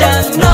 shall know.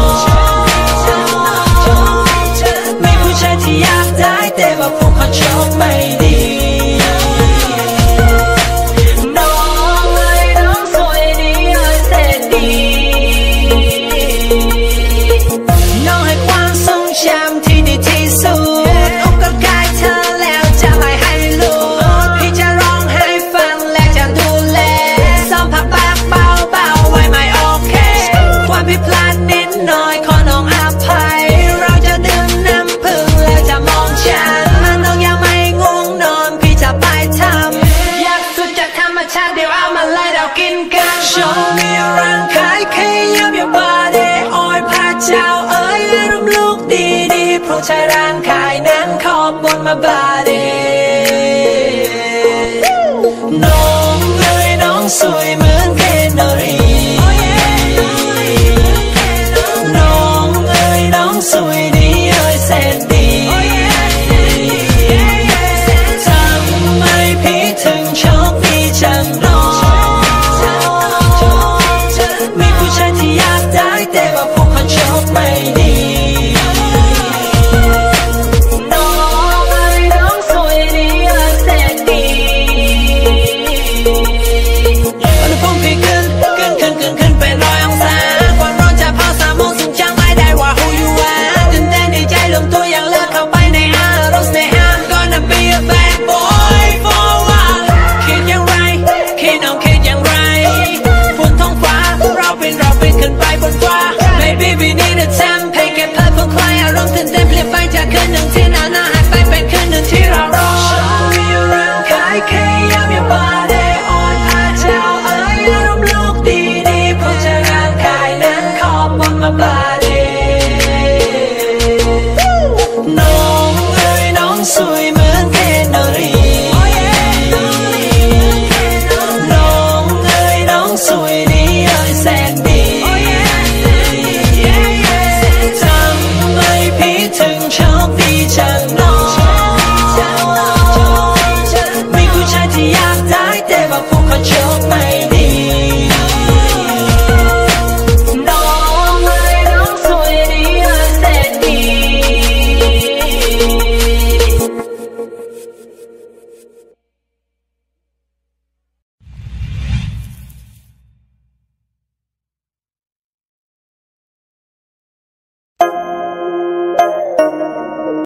Show me around ใคขยับย่าบาดอ้อยพระเจ้าเอ้ยรูปลูกดีๆเพราะใช้ร่างกายนั้นขอบบนมาบาดน้องเอ้ยน้องสวยเหมือนเคนอรีน้องเอ้ยน้องสวย 能。